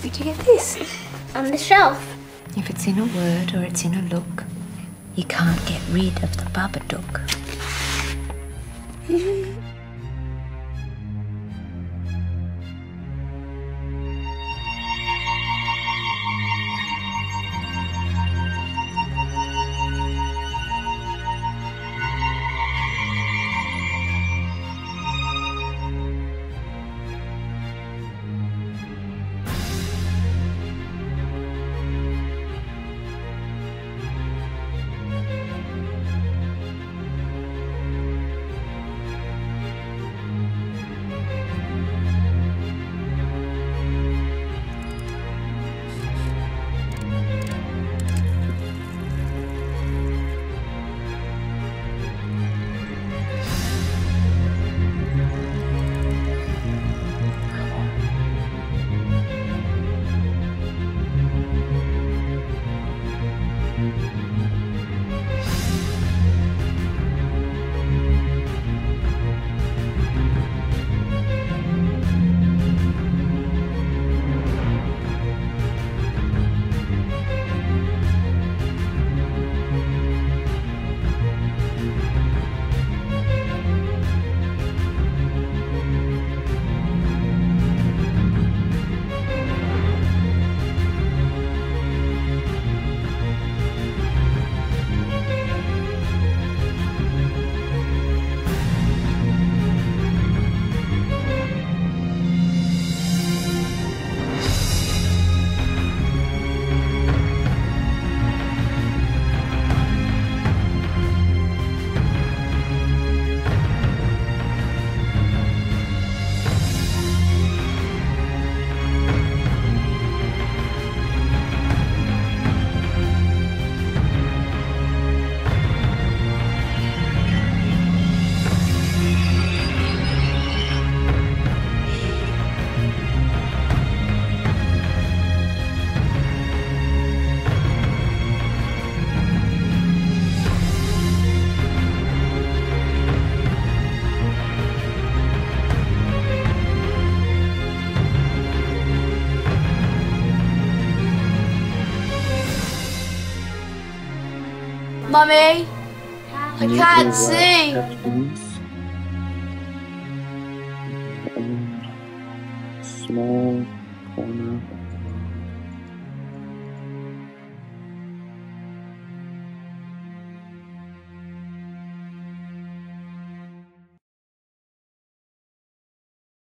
Where'd you get this? On the shelf. If it's in a word or it's in a look, you can't get rid of the Babadook. Mummy? I can't see. Uh, small corner.